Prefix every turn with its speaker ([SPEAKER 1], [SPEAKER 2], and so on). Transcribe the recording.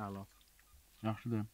[SPEAKER 1] Sağ ol.
[SPEAKER 2] Yaxşıdır.